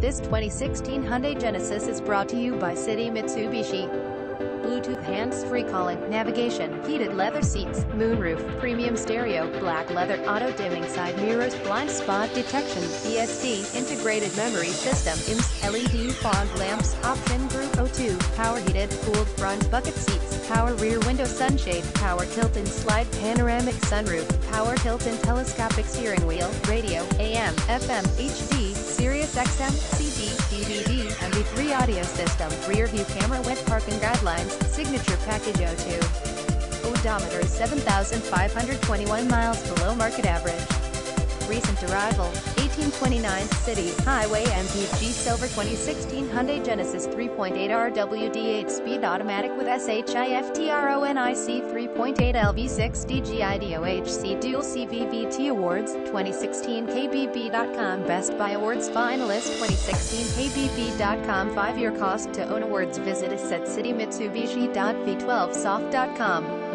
This 2016 Hyundai Genesis is brought to you by City Mitsubishi. Bluetooth hands-free calling, navigation, heated leather seats, moonroof, premium stereo, black leather, auto-dimming side mirrors, blind spot detection, ESD, integrated memory system, IMS, LED fog lamps, option group O2, power heated, cooled front bucket seats, power rear window sunshade, power tilt and slide panoramic sunroof, power tilt and telescopic steering wheel, radio, AM, FM, HD, XM, CD, DVD, MP3 audio system, rear view camera with parking guidelines, signature package O2. Odometer is 7,521 miles below market average. Recent arrival, 1829 City Highway MPG Silver 2016 Hyundai Genesis 3.8 RWD 8-speed automatic with SHIFTRONIC 3.8 LV6 DGIDOHC Dual CVVT Awards 2016 KBB.com Best Buy Awards Finalist 2016 KBB.com 5-year cost to own awards Visit us at citymitsubishi.v12soft.com